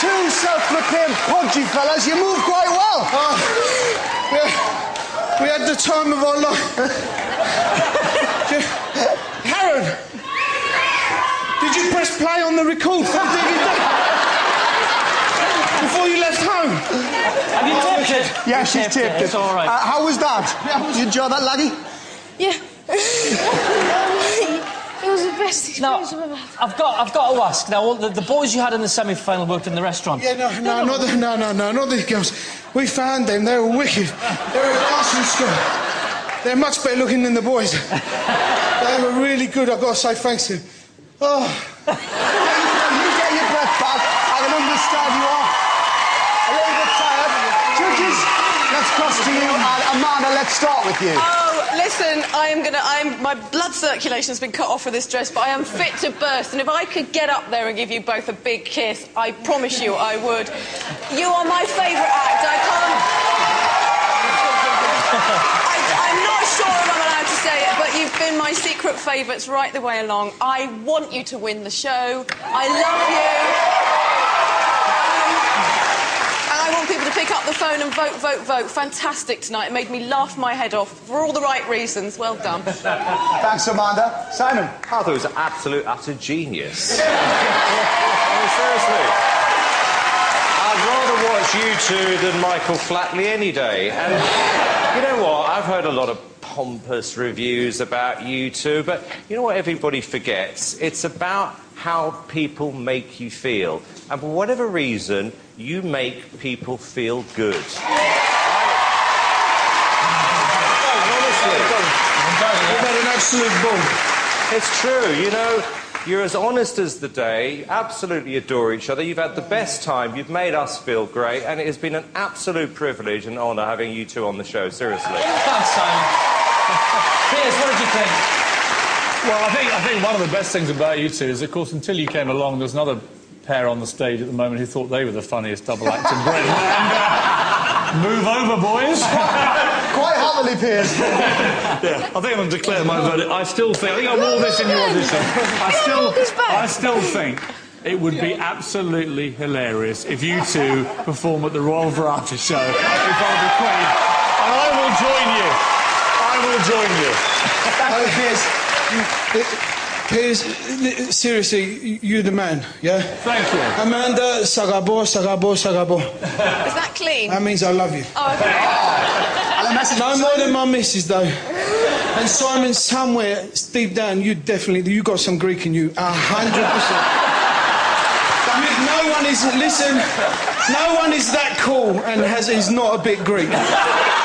two self-proclaimed podgy fellas, you move quite well. Oh, yeah. We had the time of our life. Harold, did you press play on the record for Diggy Before you left home? Have you tipped it? Yeah, she's tipped it, it. It's all right. Uh, how was that? Did you enjoy that, laddie? Yeah. It was the best Now, I've ever had. I've got, I've got to ask. Now, all the, the boys you had in the semi-final worked in the restaurant. Yeah, no, no, not the, no, no, no, not these girls. We found them. They were wicked. They were a dancing school. They're much better looking than the boys. they were really good. I've got to say thanks to them. Oh, you get your breath back. I can understand you are a little bit tired. Judges, let's cross to you. And Amanda, let's start with you. Oh, listen, I am gonna. I'm my blood circulation has been cut off for this dress, but I am fit to burst. And if I could get up there and give you both a big kiss, I promise you I would. You are my favourite act. I can't. I'm not sure if I'm allowed to say it, but you've been my secret favourites right the way along. I want you to win the show. I love you. And I want people to pick up the phone and vote, vote, vote. Fantastic tonight. It made me laugh my head off for all the right reasons. Well done. Thanks, Amanda. Simon. I thought it was absolute, utter genius. I mean, seriously. I'd rather watch you two than Michael Flatley any day. And you know what? I've heard a lot of pompous reviews about you two, but you know what everybody forgets? It's about how people make you feel. And for whatever reason, you make people feel good. It's true, you know, you're as honest as the day, you absolutely adore each other, you've had the best time, you've made us feel great, and it has been an absolute privilege and honour having you two on the show, seriously. Thanks, Simon. Piers, what did you think? Well, I think I think one of the best things about you two is, of course, until you came along, there was another pair on the stage at the moment who thought they were the funniest double act in Britain. And, uh, move over, boys. Quite happily, Piers. Yeah, I think I'm going to declare my verdict. I still think, I think I wore this in your audition. I still, I still think it would be absolutely hilarious if you two perform at the Royal Variety Show if I were the Queen. And I will join you. I will join you. Oh, Piers, Piers, li- seriously, you're the man, yeah? Thank you. Amanda, sagabo, sagabo, sagabo. Is that clean? That means I love you. Oh, okay. And a message No more than my missus, though. And Simon, somewhere deep down, you definitely you got some Greek in you, a hundred percent. No one is listen. No one is that cool and has is not a bit Greek.